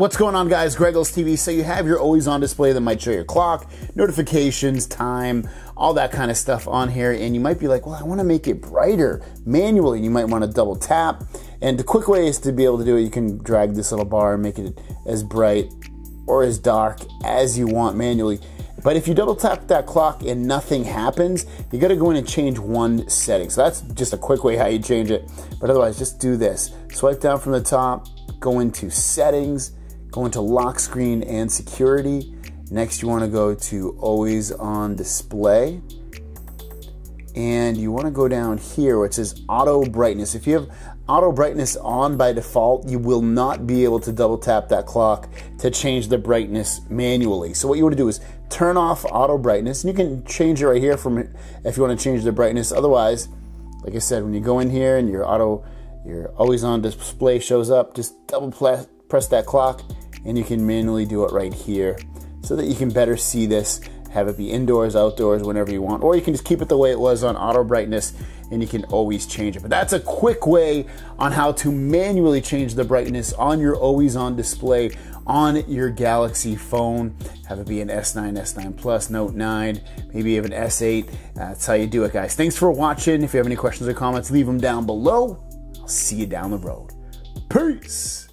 What's going on, guys? Greggles TV. So you have your always on display that might show your clock, notifications, time, all that kind of stuff on here. And you might be like, well, I want to make it brighter manually. You might want to double tap. And the quick way is to be able to do it. You can drag this little bar and make it as bright or as dark as you want manually. But if you double tap that clock and nothing happens, you got to go in and change one setting. So that's just a quick way how you change it. But otherwise, just do this. Swipe down from the top, go into settings, go into lock screen and security. Next, you want to go to always on display. And you want to go down here where it says auto brightness. If you have auto brightness on by default, you will not be able to double tap that clock to change the brightness manually. So what you want to do is turn off auto brightness. And you can change it right here from if you want to change the brightness. Otherwise, like I said, when you go in here and your auto, your always on display shows up, just double press that clock and you can manually do it right here so that you can better see this have it be indoors outdoors whenever you want or you can just keep it the way it was on auto brightness and you can always change it. But that's a quick way on how to manually change the brightness on your always on display on your galaxy phone. Have it be an s9 s9 plus note 9 maybe even s8 that's how you do it guys. Thanks for watching. If you have any questions or comments leave them down below. I'll see you down the road. Peace